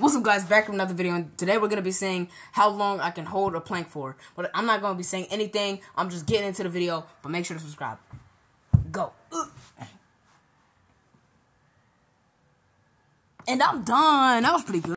What's up guys, back with another video, and today we're going to be seeing how long I can hold a plank for. But I'm not going to be saying anything, I'm just getting into the video, but make sure to subscribe. Go. And I'm done, that was pretty good.